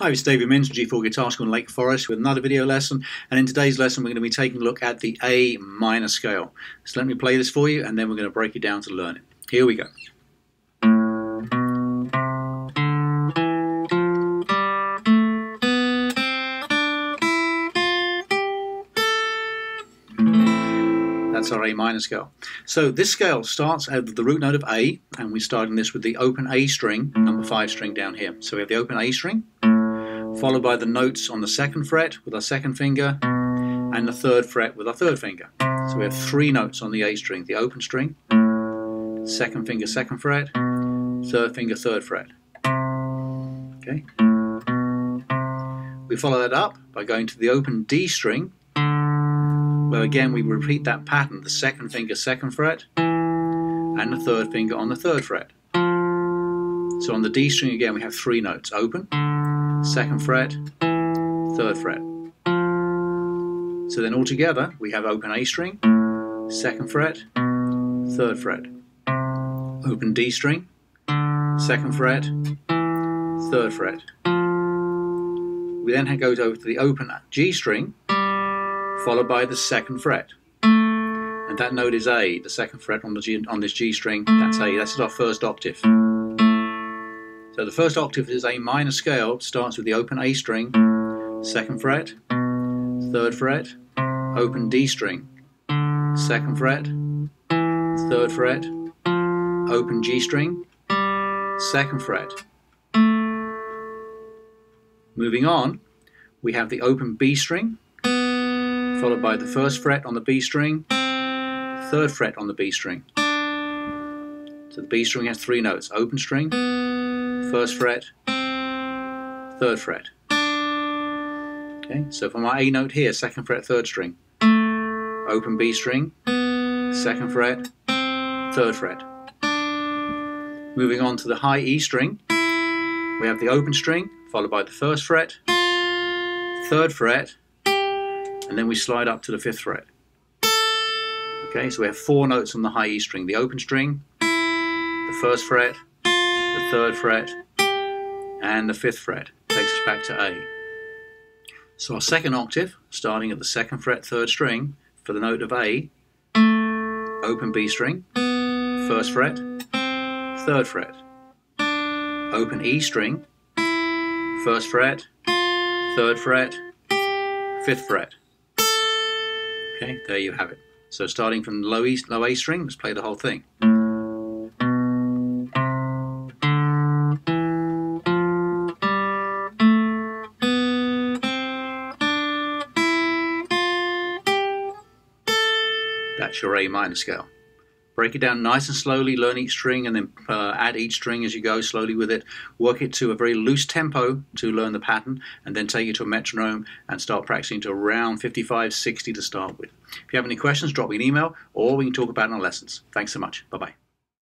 Hi, it's David Minns from G4 Guitar School in Lake Forest with another video lesson. And in today's lesson, we're going to be taking a look at the A minor scale. So let me play this for you, and then we're going to break it down to learn it. Here we go. That's our A minor scale. So this scale starts of the root note of A, and we're starting this with the open A string, number 5 string down here. So we have the open A string, followed by the notes on the second fret with our second finger, and the third fret with our third finger. So we have three notes on the A string, the open string, second finger, second fret, third finger, third fret. Okay. We follow that up by going to the open D string, where again we repeat that pattern, the second finger, second fret, and the third finger on the third fret. So on the D string again we have three notes, open, second fret, third fret. So then all together we have open A string, second fret, third fret. Open D string, second fret, third fret. We then go over to the open G string, followed by the second fret. And that note is A, the second fret on, the G, on this G string, that's A, that's our first octave. So the first octave is A minor scale, starts with the open A string, second fret, third fret, open D string, second fret, third fret, open G string, second fret. Moving on, we have the open B string, followed by the first fret on the B string, third fret on the B string. So the B string has three notes, open string, first fret, third fret. Okay, so for my A note here, second fret, third string, open B string, second fret, third fret. Moving on to the high E string, we have the open string, followed by the first fret, third fret, and then we slide up to the fifth fret. Okay, so we have four notes on the high E string. The open string, the first fret, the third fret, and the fifth fret. Takes us back to A. So our second octave, starting at the second fret, third string, for the note of A, open B string, first fret, third fret, open E string, first fret, third fret, fifth fret. Okay, there you have it. So starting from low E, low A string, let's play the whole thing. That's your A minor scale. Break it down nice and slowly, learn each string, and then uh, add each string as you go slowly with it. Work it to a very loose tempo to learn the pattern, and then take it to a metronome and start practicing to around 55, 60 to start with. If you have any questions, drop me an email, or we can talk about it in our lessons. Thanks so much. Bye bye.